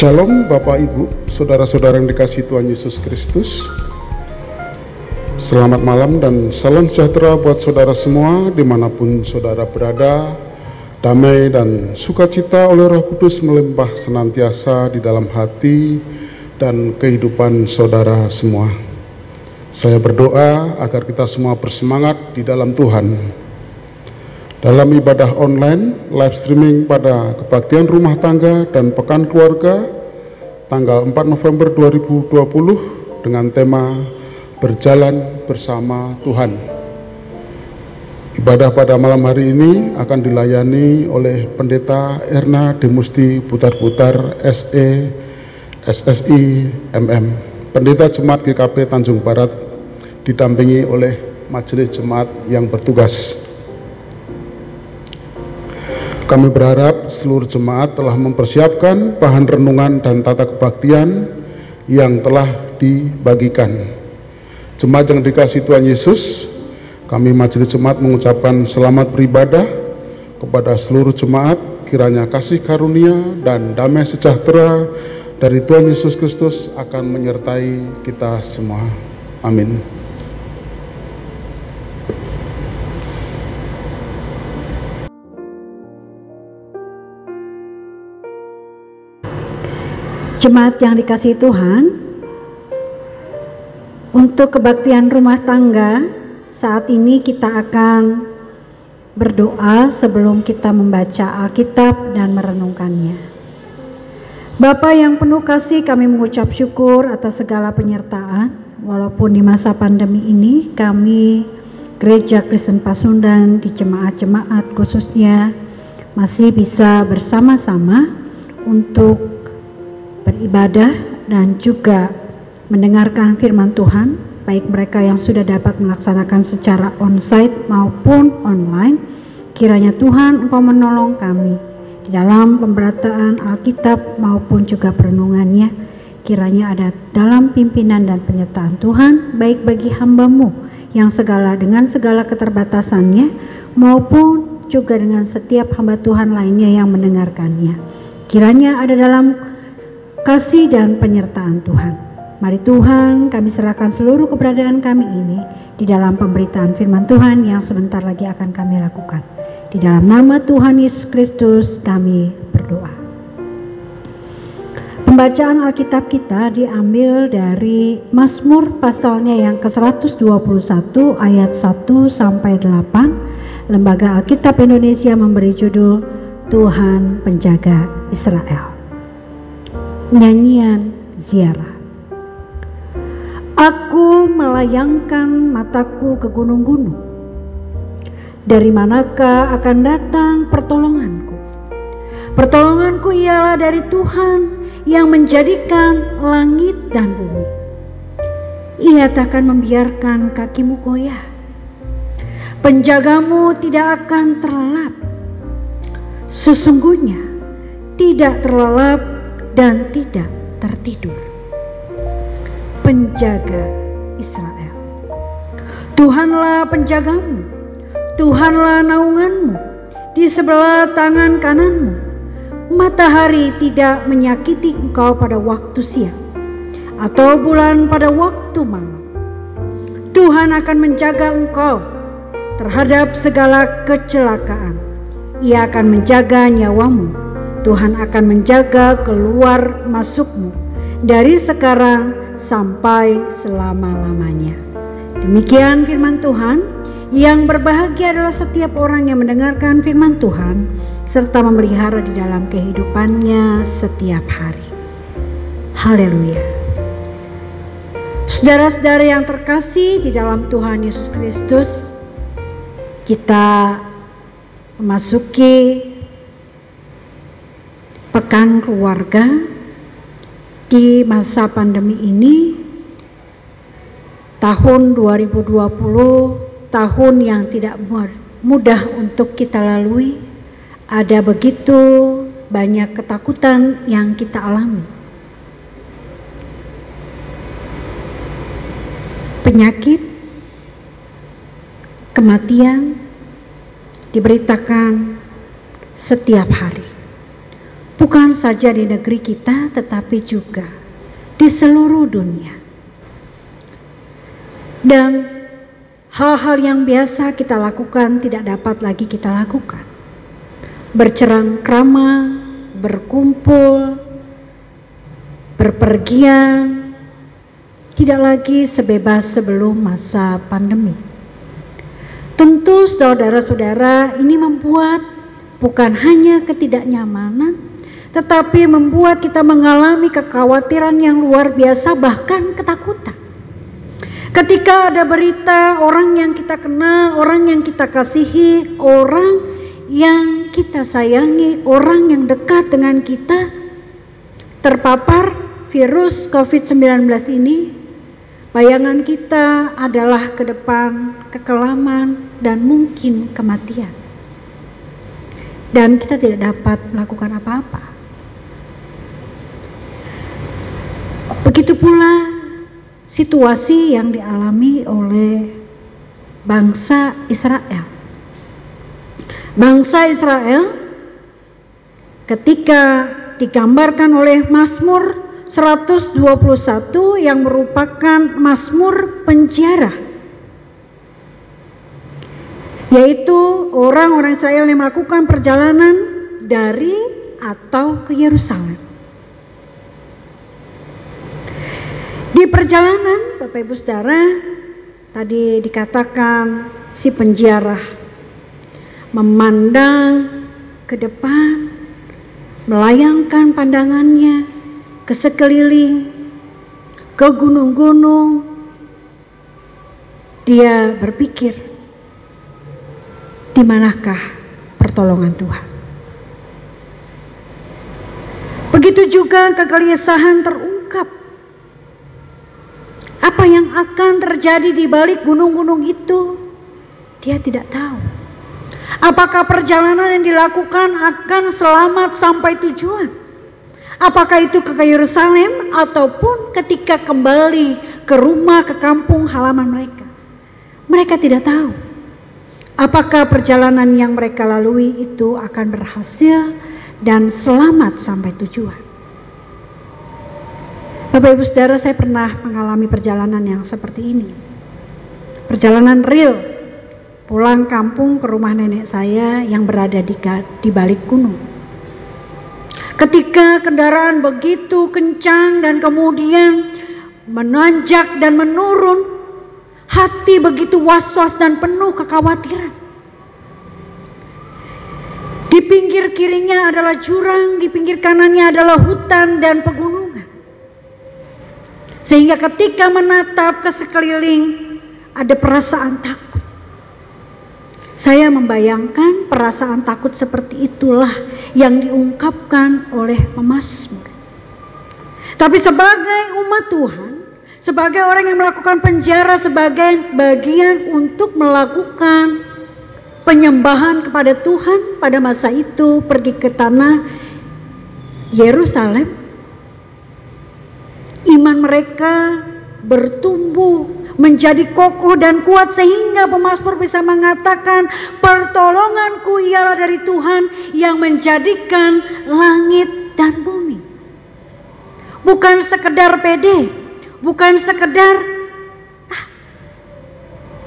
Shalom Bapak Ibu, Saudara-saudara yang dikasih Tuhan Yesus Kristus. Selamat malam dan salam sejahtera buat saudara semua di mana pun saudara berada. Damai dan sukacita oleh roh kudus melimpah senantiasa di dalam hati dan kehidupan saudara semua. Saya berdoa agar kita semua bersemangat di dalam Tuhan dalam ibadah online, live streaming pada kebaktian rumah tangga dan pekan keluarga tanggal 4 November 2020 dengan tema Berjalan Bersama Tuhan. Ibadah pada malam hari ini akan dilayani oleh Pendeta Erna Demusti Putar-Putar SE SSI MM, Pendeta Jemaat GKP Tanjung Barat didampingi oleh Majelis Jemaat yang bertugas. Kami berharap seluruh jemaat telah mempersiapkan bahan renungan dan tata kebaktian yang telah dibagikan. Jemaat yang dikasih Tuhan Yesus, kami majelis jemaat mengucapkan selamat beribadah kepada seluruh jemaat, kiranya kasih karunia dan damai sejahtera dari Tuhan Yesus Kristus akan menyertai kita semua. Amin. Jemaat yang dikasih Tuhan, untuk kebaktian rumah tangga, saat ini kita akan berdoa sebelum kita membaca Alkitab dan merenungkannya. Bapa yang penuh kasih, kami mengucap syukur atas segala penyertaan, walaupun di masa pandemi ini kami Gereja Kristen Pasundan di jemaat-jemaat khususnya masih bisa bersama-sama untuk beribadah dan juga mendengarkan firman Tuhan, baik mereka yang sudah dapat melaksanakan secara onsite maupun online. Kiranya Tuhan Engkau menolong kami di dalam pemberataan Alkitab maupun juga perenungannya. Kiranya ada dalam pimpinan dan penyertaan Tuhan, baik bagi hambamu yang segala dengan segala keterbatasannya maupun juga dengan setiap hamba Tuhan lainnya yang mendengarkannya. Kiranya ada dalam kasih dan penyertaan Tuhan. Mari Tuhan kami serahkan seluruh keberadaan kami ini di dalam pemberitaan firman Tuhan yang sebentar lagi akan kami lakukan. Di dalam nama Tuhan Yesus Kristus kami berdoa. Pembacaan Alkitab kita diambil dari Mazmur pasalnya yang ke-121 ayat 1 sampai 8. Lembaga Alkitab Indonesia memberi judul Tuhan Penjaga Israel nyanyian ziarah. Aku melayangkan mataku ke gunung-gunung. Dari manakah akan datang pertolonganku? Pertolonganku ialah dari Tuhan yang menjadikan langit dan bumi. Ia takkan membiarkan kakimu goyah. Penjagamu tidak akan terlelap. Sesungguhnya tidak terlelap dan tidak tertidur. Penjaga Israel. Tuhanlah penjagamu, Tuhanlah naunganmu di sebelah tangan kananmu. Matahari tidak menyakiti engkau pada waktu siang atau bulan pada waktu malam. Tuhan akan menjaga engkau terhadap segala kecelakaan. Ia akan menjaga nyawamu Tuhan akan menjaga keluar masukmu dari sekarang sampai selama-lamanya. Demikian firman Tuhan, yang berbahagia adalah setiap orang yang mendengarkan firman Tuhan serta memelihara di dalam kehidupannya setiap hari. Haleluya. Saudara-saudara yang terkasih di dalam Tuhan Yesus Kristus, kita memasuki pekan keluarga di masa pandemi ini tahun 2020 tahun yang tidak mudah untuk kita lalui ada begitu banyak ketakutan yang kita alami. Penyakit kematian diberitakan setiap hari Bukan saja di negeri kita, tetapi juga di seluruh dunia. Dan hal-hal yang biasa kita lakukan tidak dapat lagi kita lakukan. Bercerang krama, berkumpul, berpergian, tidak lagi sebebas sebelum masa pandemi. Tentu saudara-saudara ini membuat bukan hanya ketidaknyamanan, tetapi membuat kita mengalami kekhawatiran yang luar biasa bahkan ketakutan. Ketika ada berita orang yang kita kenal, orang yang kita kasihi, orang yang kita sayangi, orang yang dekat dengan kita terpapar virus COVID-19 ini, bayangan kita adalah ke depan kekelaman dan mungkin kematian. Dan kita tidak dapat melakukan apa-apa. Begitu pula situasi yang dialami oleh bangsa Israel. Bangsa Israel ketika digambarkan oleh Mazmur 121 yang merupakan Mazmur penjara yaitu orang-orang Israel yang melakukan perjalanan dari atau ke Yerusalem. Di perjalanan Bapak Ibu Saudara tadi dikatakan si penjara memandang ke depan melayangkan pandangannya ke sekeliling, ke gunung-gunung. Dia berpikir, di manakah pertolongan Tuhan? Begitu juga kegelisahan terungkap. Apa yang akan terjadi di balik gunung-gunung itu, dia tidak tahu. Apakah perjalanan yang dilakukan akan selamat sampai tujuan? Apakah itu ke Yerusalem ataupun ketika kembali ke rumah, ke kampung halaman mereka? Mereka tidak tahu. Apakah perjalanan yang mereka lalui itu akan berhasil dan selamat sampai tujuan? Bapak Ibu Saudara, saya pernah mengalami perjalanan yang seperti ini. Perjalanan real pulang kampung ke rumah nenek saya yang berada di, di balik gunung. Ketika kendaraan begitu kencang dan kemudian menanjak dan menurun, hati begitu was-was dan penuh kekhawatiran. Di pinggir kirinya adalah jurang, di pinggir kanannya adalah hutan dan pegunungan. Sehingga ketika menatap ke sekeliling ada perasaan takut. Saya membayangkan perasaan takut seperti itulah yang diungkapkan oleh pemazmur. Tapi sebagai umat Tuhan, sebagai orang yang melakukan penjara sebagai bagian untuk melakukan penyembahan kepada Tuhan pada masa itu pergi ke tanah Yerusalem, iman mereka bertumbuh menjadi kokoh dan kuat sehingga pemazmur bisa mengatakan pertolonganku ialah dari Tuhan yang menjadikan langit dan bumi. Bukan sekedar pede, bukan sekedar ah,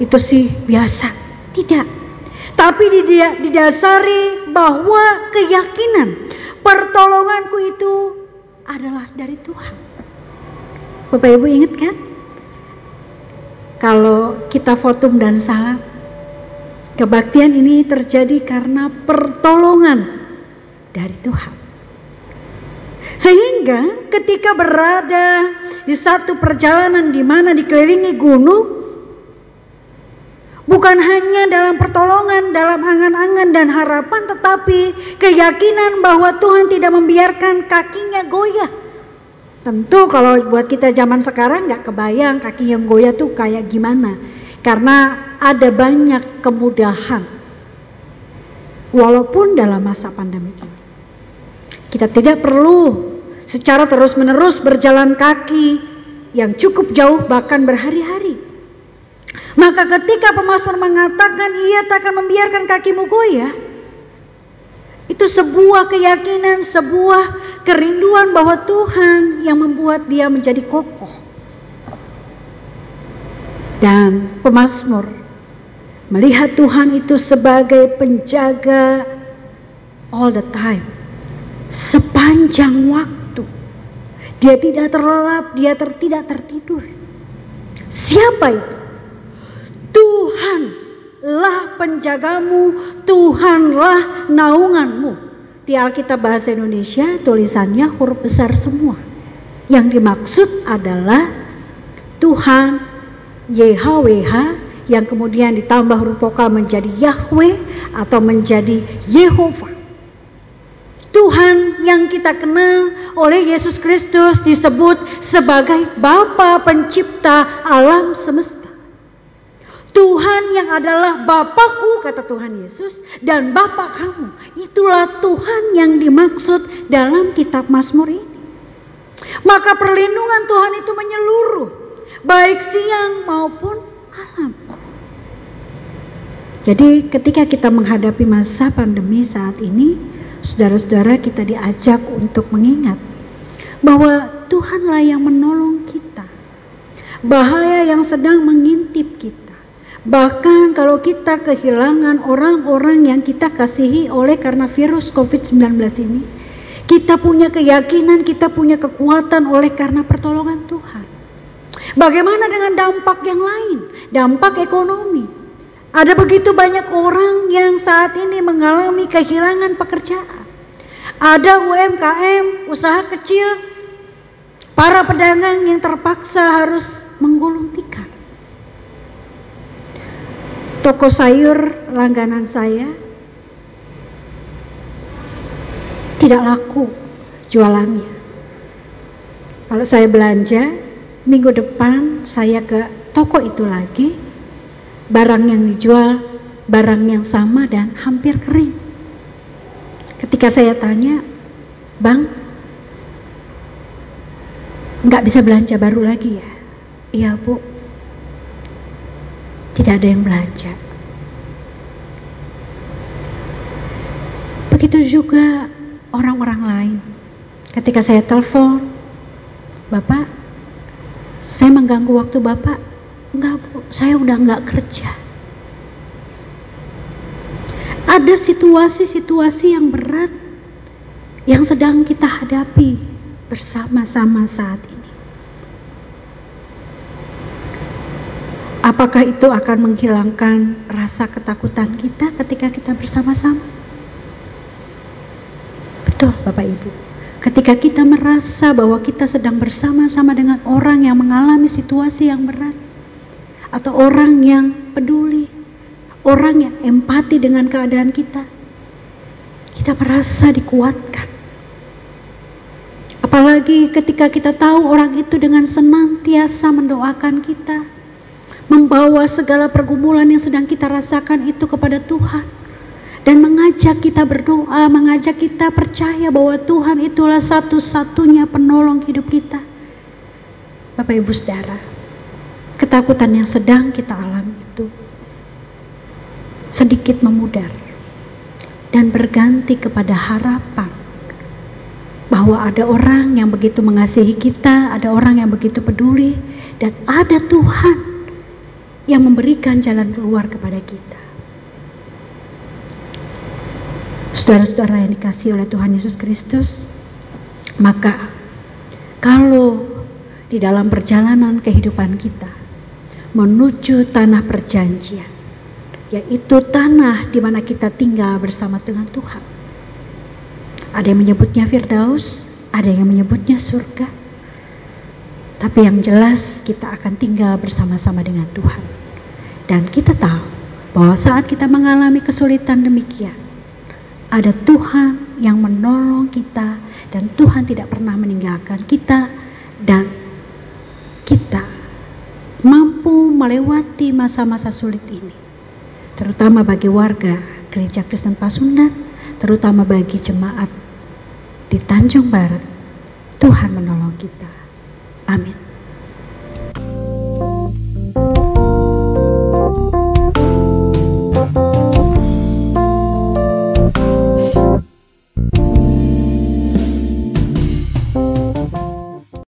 itu sih biasa, tidak. Tapi didasari bahwa keyakinan pertolonganku itu adalah dari Tuhan. Bapak Ibu ingat kan? kalau kita fotum dan salam. Kebaktian ini terjadi karena pertolongan dari Tuhan. Sehingga ketika berada di satu perjalanan di mana dikelilingi gunung, bukan hanya dalam pertolongan, dalam angan-angan dan harapan, tetapi keyakinan bahwa Tuhan tidak membiarkan kakinya goyah Tentu kalau buat kita zaman sekarang nggak kebayang kaki yang goyah tuh kayak gimana. Karena ada banyak kemudahan. Walaupun dalam masa pandemi ini. Kita tidak perlu secara terus-menerus berjalan kaki yang cukup jauh bahkan berhari-hari. Maka ketika pemazmur mengatakan ia tak akan membiarkan kakimu goyah, itu sebuah keyakinan, sebuah kerinduan bahwa Tuhan yang membuat dia menjadi kokoh. Dan pemazmur melihat Tuhan itu sebagai penjaga all the time. Sepanjang waktu. Dia tidak terlelap, dia ter, tidak tertidur. Siapa itu? Tuhan lah penjagamu, Tuhanlah naunganmu. Di Alkitab bahasa Indonesia tulisannya huruf besar semua. Yang dimaksud adalah Tuhan YHWH yang kemudian ditambah huruf vokal menjadi Yahweh atau menjadi Yehova. Tuhan yang kita kenal oleh Yesus Kristus disebut sebagai Bapa pencipta alam semesta. Tuhan yang adalah Bapakku kata Tuhan Yesus dan Bapak kamu. Itulah Tuhan yang dimaksud dalam kitab Mazmur ini. Maka perlindungan Tuhan itu menyeluruh baik siang maupun malam. Jadi ketika kita menghadapi masa pandemi saat ini, saudara-saudara kita diajak untuk mengingat bahwa Tuhanlah yang menolong kita. Bahaya yang sedang mengintip kita Bahkan kalau kita kehilangan orang-orang yang kita kasihi oleh karena virus COVID-19 ini, kita punya keyakinan, kita punya kekuatan oleh karena pertolongan Tuhan. Bagaimana dengan dampak yang lain? Dampak ekonomi. Ada begitu banyak orang yang saat ini mengalami kehilangan pekerjaan. Ada UMKM, usaha kecil, para pedagang yang terpaksa harus menggulung toko sayur langganan saya tidak laku jualannya. Kalau saya belanja, minggu depan saya ke toko itu lagi, barang yang dijual barang yang sama dan hampir kering. Ketika saya tanya, Bang, nggak bisa belanja baru lagi ya? Iya bu, tidak ada yang belajar. Begitu juga orang-orang lain. Ketika saya telepon, Bapak, saya mengganggu waktu Bapak. Enggak bu, saya udah enggak kerja. Ada situasi-situasi yang berat yang sedang kita hadapi bersama-sama saat ini. Apakah itu akan menghilangkan rasa ketakutan kita ketika kita bersama-sama? Betul, Bapak Ibu. Ketika kita merasa bahwa kita sedang bersama-sama dengan orang yang mengalami situasi yang berat, atau orang yang peduli, orang yang empati dengan keadaan kita, kita merasa dikuatkan. Apalagi ketika kita tahu orang itu dengan senantiasa mendoakan kita, membawa segala pergumulan yang sedang kita rasakan itu kepada Tuhan dan mengajak kita berdoa, mengajak kita percaya bahwa Tuhan itulah satu-satunya penolong hidup kita. Bapak Ibu Saudara, ketakutan yang sedang kita alami itu sedikit memudar dan berganti kepada harapan bahwa ada orang yang begitu mengasihi kita, ada orang yang begitu peduli dan ada Tuhan yang memberikan jalan keluar kepada kita. Saudara-saudara yang dikasih oleh Tuhan Yesus Kristus, maka kalau di dalam perjalanan kehidupan kita menuju tanah perjanjian, yaitu tanah di mana kita tinggal bersama dengan Tuhan. Ada yang menyebutnya Firdaus, ada yang menyebutnya surga. Tapi yang jelas kita akan tinggal bersama-sama dengan Tuhan. Dan kita tahu bahwa saat kita mengalami kesulitan demikian, ada Tuhan yang menolong kita dan Tuhan tidak pernah meninggalkan kita dan kita mampu melewati masa-masa sulit ini. Terutama bagi warga Gereja Kristen Pasundan, terutama bagi jemaat di Tanjung Barat, Tuhan menolong kita. Amin.